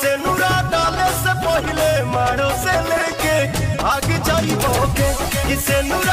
से नुरा डाले से पहले मारो से लेके आगे जाइबो के। इसे नुरा